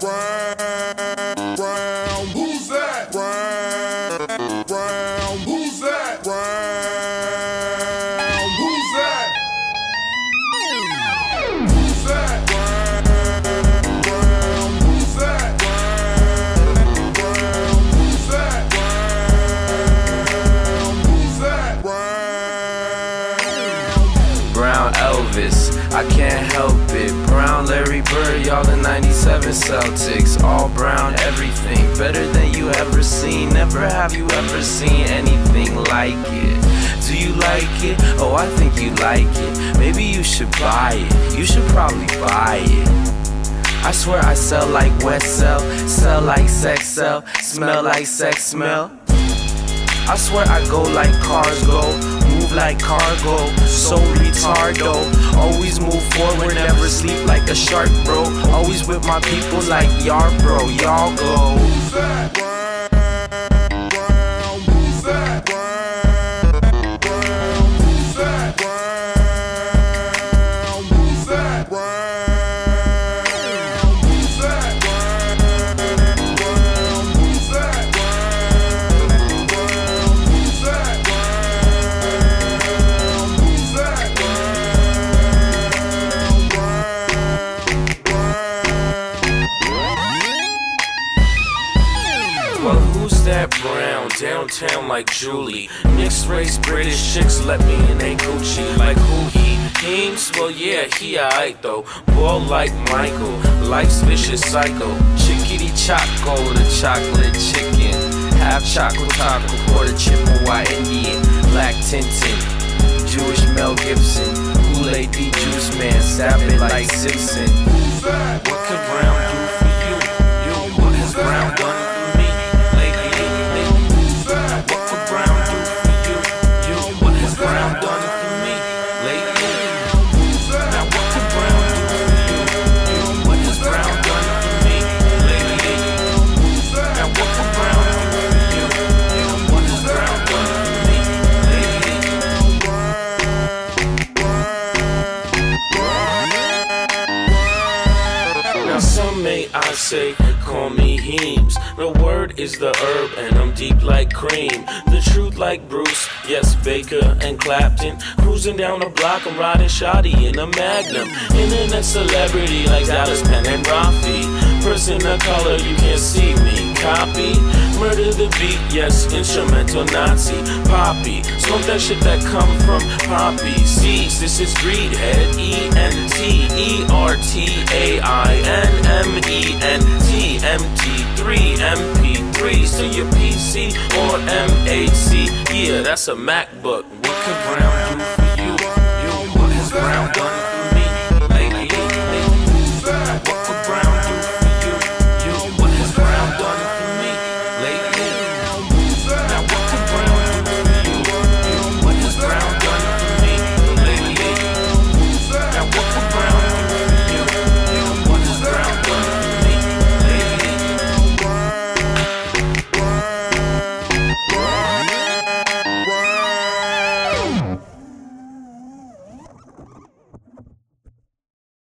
that? Brown, brown, who's that? Brown, brown, who's that? Brown, who's that? Who's that? Brown, brown, who's that? Brown, brown, who's that? Brown, who's that? Brown. Brown Elvis, I can't help it. 97 Celtics. All brown, everything better than you ever seen. Never have you ever seen anything like it. Do you like it? Oh, I think you like it. Maybe you should buy it. You should probably buy it. I swear I sell like wet sell, sell like sex sell, smell like sex smell. I swear I go like cars go, move like cargo, so retardo. Forward, never sleep like a shark, bro. Always with my people like y'all, bro. Y'all go. That brown? Downtown like Julie. Mixed race British chicks let me in a Gucci. Like who he? Heems? Well, yeah, he alright though. Ball like Michael. Life's vicious cycle. Chickity choco, the chocolate chicken. Half chocolate taco, quarter Chippewa Indian. Black Tintin. Jewish Mel Gibson. Kool-Aid D Juice Man. Stab like Simpson. What could I say call me Heems. The word is the herb and I'm deep like cream. The truth like Bruce, yes Baker and Clapton. Cruising down the block, I'm riding shoddy in a Magnum. Internet celebrity like Dallas Penn and Rafi. Person of color, you can't see me. Murder the beat, yes instrumental Nazi. Poppy, smoke that shit that come from poppy seeds. This is Greedhead E-N-T-E-R-T-A-I-N-M-E-N-T-M-T 3 MP3 to your PC or MHC. Yeah, that's a MacBook.